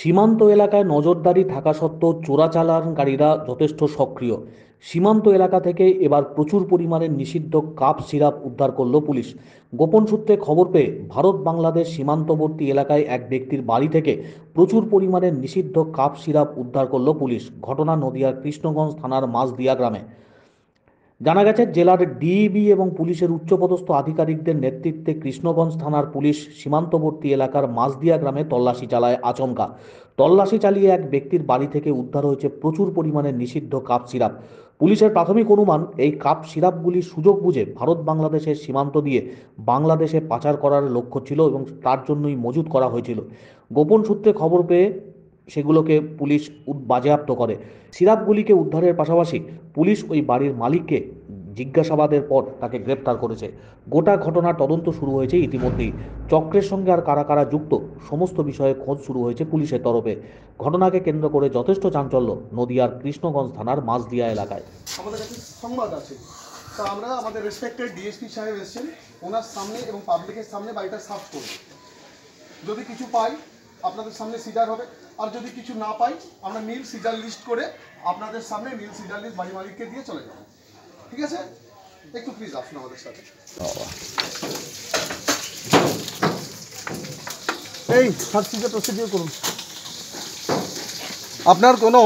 সীমান্ত এলাকায় নজরদারি থাকা সত্ত্বেও চোরাচালানকারীরা যথেষ্ট সক্রিয়। সীমান্ত এলাকা থেকে এবার প্রচুর পরিমাণে নিষিদ্ধ কাপ সিরাপ উদ্ধার করল পুলিশ। গোপন সূত্রে খবর পেয়ে ভারত বাংলাদেশ সীমান্তবর্তী এলাকায় এক ব্যক্তির বাড়ি থেকে প্রচুর পরিমাণে নিষিদ্ধ কাপ সিরাপ উদ্ধার করল পুলিশ। ঘটনা নদিয়ার কৃষ্ণগঞ্জ থানার মাঝদিয়া গ্রামে। জানা গেছে, জেলার ডিইবি এবং পুলিশের উচ্চপদস্থ আধিকারিকদের নেতৃত্বে কৃষ্ণগঞ্জ থানার পুলিশ সীমান্তবর্তী এলাকার মাঝদিয়া গ্রামে তল্লাশি চালায় আচমকা। তল্লাশি চালিয়ে এক ব্যক্তির বাড়ি থেকে উদ্ধার হয়েছে প্রচুর পরিমাণে নিষিদ্ধ কাপ সিরাপ। পুলিশের প্রাথমিক অনুমান, এই কাপ সিরাপগুলি সুযোগ বুঝে ভারত বাংলাদেশের সীমান্ত দিয়ে বাংলাদেশে পাচার করার লক্ষ্য ছিল এবং তার জন্যই মজুত করা হয়েছিল। গোপন সূত্রে খবর পেয়ে সেগুলোকে পুলিশ বাজেয়াপ্ত করে। সিরাপগুলিকে উদ্ধারের পাশাপাশি পুলিশ ওই বাড়ির মালিককে জিজ্ঞাসাবাদের পর তাকে গ্রেপ্তার করেছে। গোটা ঘটনার তদন্ত শুরু হয়েছে ইতিমধ্যেই। চক্রের সঙ্গে আর কারা কারা যুক্ত সমস্ত বিষয়ে খোঁজ শুরু হয়েছে পুলিশের তরফে। ঘটনাকে কেন্দ্র করে যথেষ্ট চাঞ্চল্য নদিয়ার কৃষ্ণগঞ্জ থানার মাঝদিয়া এলাকায়। আমাদের কাছে সংবাদ আছে। তা আমরা আমাদের রেসপেক্টেড ডিএসপি সাহেব এসেছেন। ওনার সামনে এবং পাবলিকের সামনে বাড়িটা সার্চ করব। যদি কিছু পাই আপনাদের সামনে সিডার হবে। আর যদি কিছু না পাই আমরা নীল সিজার লিস্ট করে আপনাদের সামনে নীল সিডার লিস্ট বাড়ি মালিককে দিয়ে চলে যাব। ঠিক আছে? একটু প্লিজ আসুন আমাদের সাথে। এই সার্চ সিজার প্রসিডিওর করুন। আপনার কোনো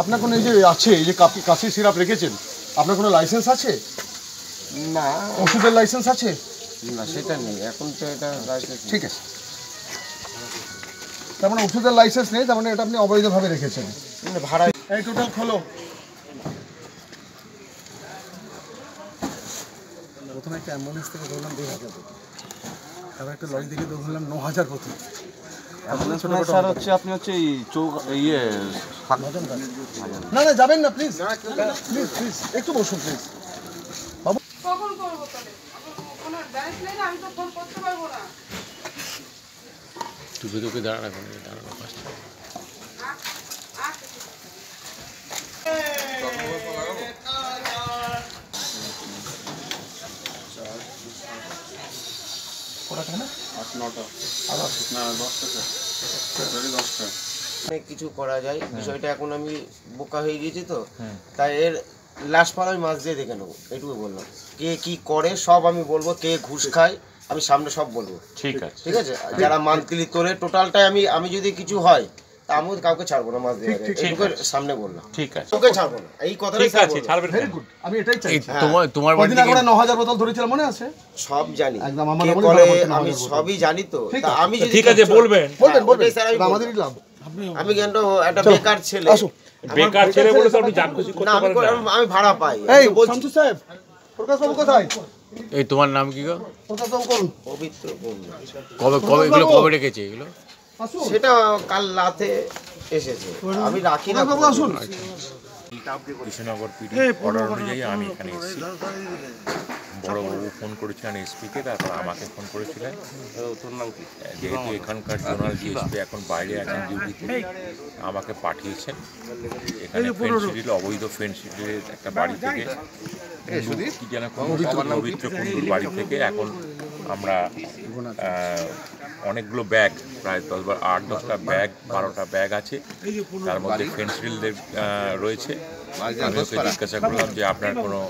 আপনার কোনো এই যে আছে এই যে কাশি সিরাপ রেখেছেন আপনার কোনো লাইসেন্স আছে? না। ওষুধের লাইসেন্স আছে? না সেটা নেই। এখন তো এটা লাইসেন্স ঠিক আছে। তার মানে ওষুধের লাইসেন্স নেই তার মানে এটা আপনি অবৈধভাবে রেখেছেন। মানে ভাড়া এই টোটাল খোলো। প্রথমে একটা অ্যাম্বুলেন্স থেকে ধরলাম দুই হাজার তারপর একটা লরি থেকে ধরলাম ন হাজার প্রথম স্যার হচ্ছে আপনি হচ্ছে এই চৌক ইয়ে না না যাবেন না প্লিজ প্লিজ প্লিজ একটু বসুন প্লিজ কখন করব তাহলে? কোনো ব্যাংক নেই না আমি তো ফোন করতে পারব না। টুপি টুপি দাঁড়া রাখুন দাঁড়ানো ফার্স্ট অনেক কিছু করা যায়। বিষয়টা এখন আমি বোকা হয়ে গেছি তো। তাই এর লাস্ট পাল আমি মাছ দিয়ে দেখে নেব এটুকু বললাম। কে কি করে সব আমি বলব কে ঘুষ খায় আমি সামনে সব বলব। ঠিক আছে। ঠিক আছে? যারা মান্থলি তোলে টোটালটাই আমি আমি যদি কিছু হয় তা আমি কাউকে ছাড়বো না মাছ দিয়ে সামনে বললাম। ঠিক আছে। ওকে ছাড়বো না। এই কথাটাই ঠিক আছে ছাড়বেন ভেরি গুড আমি এটাই চাই তোমার তোমার বাড়ি থেকে আগে ন হাজার বোতল ধরেছিলাম মনে আছে? সব জানি। একদম আমার আমি সবই জানি তো। তা আমি যদি ঠিক আছে বলবেন বলবেন। হ্যাঁ, বলবেন স্যার আমি এটা আমাদেরই লাভ। আমি কিন্তু একটা বেকার ছেলে? বেকার ছেলে বলে আপনি যা খুশি করতে আমি পারেন আমি ভাড়া পাই। এই শামসু সাহেব কোথায়? এই তোমার নাম কি গো? পবিত্র কবে কবে এগুলো কবে রেখেছে এগুলো? সেটা কাল রাতে এসেছে। আমি রাখি না আসুন। কৃষ্ণনগর পিঠে অর্ডার অনুযায়ী আমি এখানে এসেছি। বড়বাবু ফোন করেছিলেন এসপিকে তারপর আমাকে ফোন করেছিলেন। যেহেতু এখানকার জোনাল ডিএসপি এখন বাইরে আছেন ডিউটিতে আমাকে পাঠিয়েছেন। এখানে ফেন্সিডিল অবৈধ ফেন্সিডিলের একটা বাড়ি থেকে। কি যেন পবিত্র কুণ্ডুর বাড়ি থেকে। এখন আমরা অনেকগুলো ব্যাগ প্রায় দশ বার আট দশটা ব্যাগ বারোটা ব্যাগ আছে। তার মধ্যে ফেন্সিডিল রয়েছে। আমি ওকে জিজ্ঞাসা করলাম যে আপনার কোনো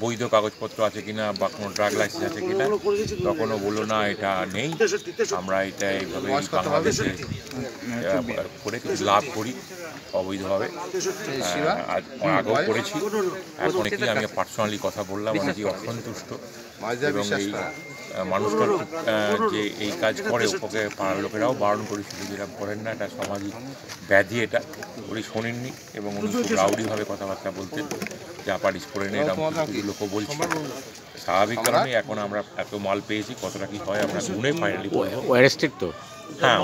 বৈধ কাগজপত্র আছে কিনা বা কোনো ড্রাগ লাইসেন্স আছে কিনা তখনও বলল না এটা নেই। আমরা এটা এইভাবে বাংলাদেশে করে কিছু লাভ করি অবৈধভাবে। আহ, আগেও করেছি। এখন কি আমি পার্সোনালি কথা বললাম অনেকেই অসন্তুষ্ট। এবং এই আহ, যে এই কাজ করে ওকে পাড়ার লোকেরাও বারণ করেছিল যে এরা করেন না এটা সামাজিক ব্যাধি এটা উনি শোনেননি এবং উনি খুব রাউডিভাবে কথাবার্তা বলতেন যা পারিস করে নেই এরকম লোকও বলছে। স্বাভাবিক কারণে এখন আমরা এত মাল পেয়েছি কতটা কি হয় আমরা শুনে ফাইনালি বলব অ্যারেস্টেড তো? হ্যাঁ